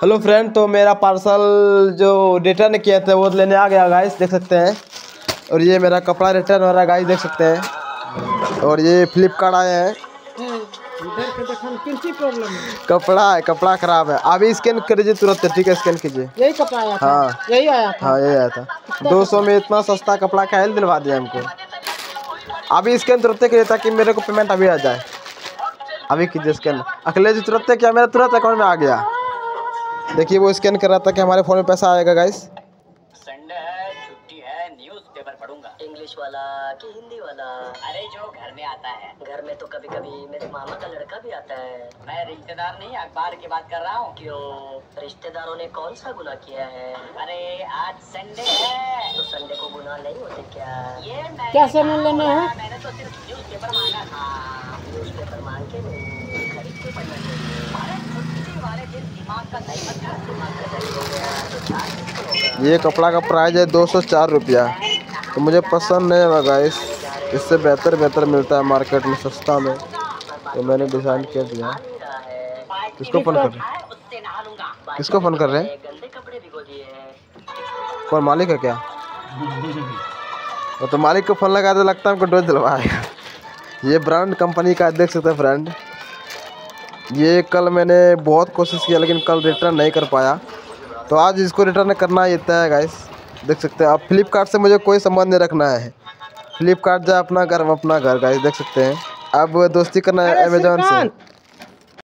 Hello friend तो मेरा parcel जो रिटर्न किया था वो लेने आ गया गाइस देख सकते हैं. और ये मेरा कपड़ा रिटर्न हो रहा है गाइस देख सकते हैं. और ये फ्लिपकार्ट आए हैं. कपड़ा है कपड़ा खराब है. अभी स्कैन करिए तुरंत ठीक है? स्कैन कीजिए. यही कपड़ा आया था. हाँ. यही आया था. हाँ यही आया था. दो सौ में इतना सस्ता कपड़ा का दिलवा दिया हमको. अभी स्कैन तुरंत कीजिए ताकि मेरे को पेमेंट अभी आ जाए. अभी कीजिए स्कैन अखिलेश जी तुरंत क्या? मेरा तुरंत अकाउंट में आ गया. देखिए वो स्कैन कर रहा था कि हमारे फ़ोन में पैसा आएगा गाइस संडे है छुट्टी है न्यूज़ पेपर पढ़ूँगा। इंग्लिश वाला कि हिंदी वाला? अरे जो घर में आता है। घर में तो कभी कभी मेरे मामा का लड़का भी आता है। मैं रिश्तेदार नहीं अखबार की बात कर रहा हूँ। क्यों? रिश्तेदारों ने कौन सा गुनाह किया है? अरे आज संडे है। तो संडे को गुनाह नहीं होते क्या? ये मैंने क्या सामान लेना है? मैंने तो सिर्फ़ न्यूज़ पेपर मांगा था। न्यूज़पेपर मांग के नहीं खरीद के पढ़ना ये कपड़ा का प्राइस है दो सौ चार रुपया। तो मुझे पसंद नहीं हुआ गाइस इससे बेहतर बेहतर मिलता है मार्केट में, सस्ता में। तो मैंने डिज़ाइन कर दिया। किसको फ़ोन कर रहे हैं? लूँगा किसको फ़ोन कर रहे हैं? कौन, मालिक है क्या? वो तो मालिक को फ़ोन लगा तो लगता है हमको डोज दिलवाएगा। ये ब्रांड कंपनी का, देख सकते हैं फ्रेंड ये कल मैंने बहुत कोशिश किया लेकिन कल रिटर्न नहीं कर पाया। तो आज इसको रिटर्न करना ही तय है गाइस देख सकते हैं अब फ्लिपकार्ट से मुझे कोई संबंध नहीं रखना है। फ्लिपकार्ट जाए अपना घर अपना घर गाइस देख सकते हैं। अब दोस्ती करना है अमेजोन से।